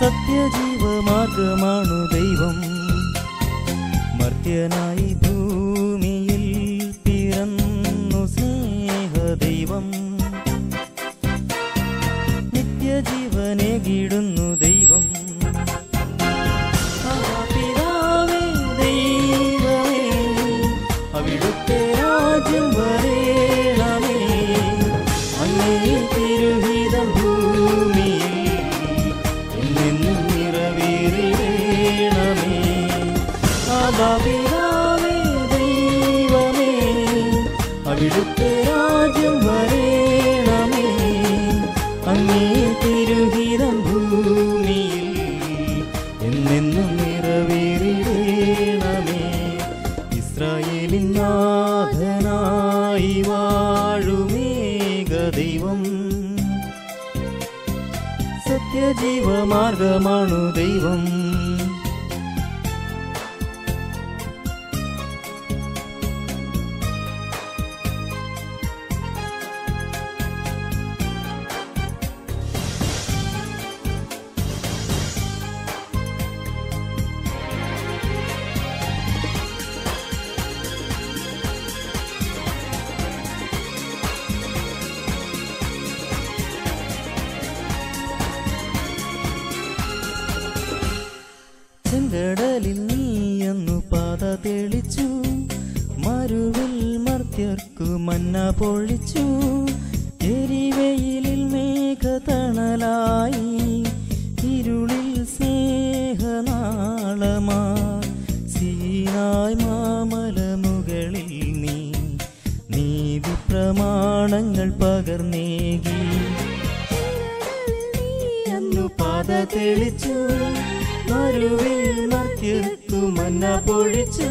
സത്യജീവമാർഗമാണു ദൈവം. മർത്യനായി ഭൂമിയിൽ പിറന്നു സ്നേഹദൈവം. നിത്യജീവനെ കിടുന്നു അവിടുത്തെ രാജ്യം വരേണമേ. അങ്ങേ തിരുഹിതം ഭൂമിയിൽ എന്നെന്നും നിറവേറിടേണമേ. ഇസ്രായേലിൻ നാഥനായി വാഴുമേക ദൈവം സത്യജീവമാർഗമാണു ദൈവം. മർത്യർക്കു മന്ന പൊഴിച്ചു. എരിവെയിലിൽ മേഘതണലായി. ഇരുളിൽ സ്നേഹനാളമാ. സീനായ് മാമല മുകളിൽ നീ. നീതി പ്രമാണങ്ങൾ പകർന്നേകി അന്നു പാത തെളിച്ചു. മരുവിൽ മർത്യർക്കു മന്ന പൊഴിച്ചു.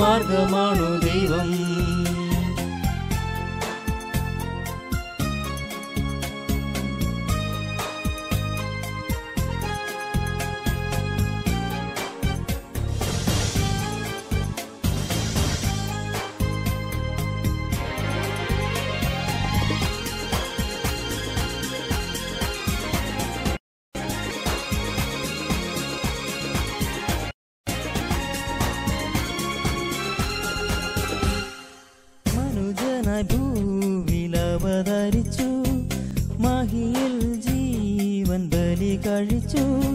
मार्गमाणु देव ഭൂവിലവതരിച്ചു മഹിയിൽ ജീവൻ ബലി കഴിച്ചു.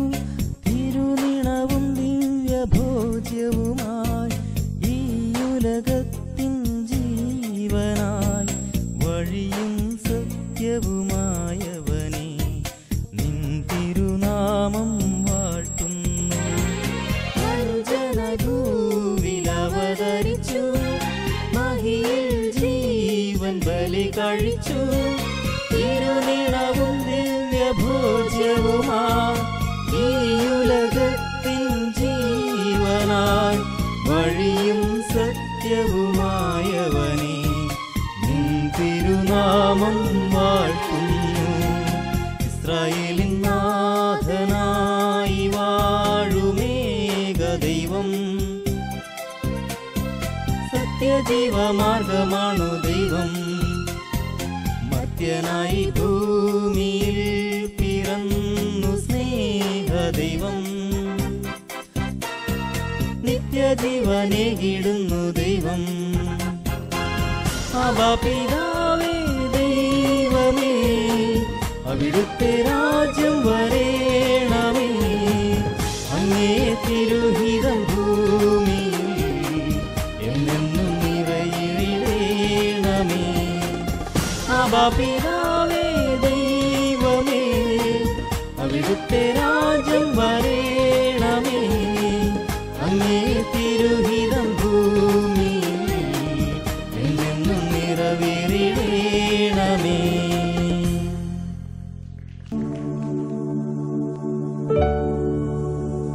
കഴിച്ചു തിരുനിളവും ദിവ്യ ഈ ഉലകത്തിൻ ജീവനായി വഴിയും സത്യവുമായവനെ തിരുനാമം വാഴ്ത്തുന്നു. ഇസ്രായേലിൻ നാഥനായി വാഴുമേക ദൈവം സത്യജീവമാർഗമാണു ദൈവം. മത്യനായി ഭൂമിയിൽ പിറന്നു സ്നേഹദൈവം. നിത്യജീവനെ കിടുന്നു ദൈവം. അവ പിതാവേ ദൈവമേ അവിടുത്തെ രാജ്യം അവ പിതാവേ ദൈവമേ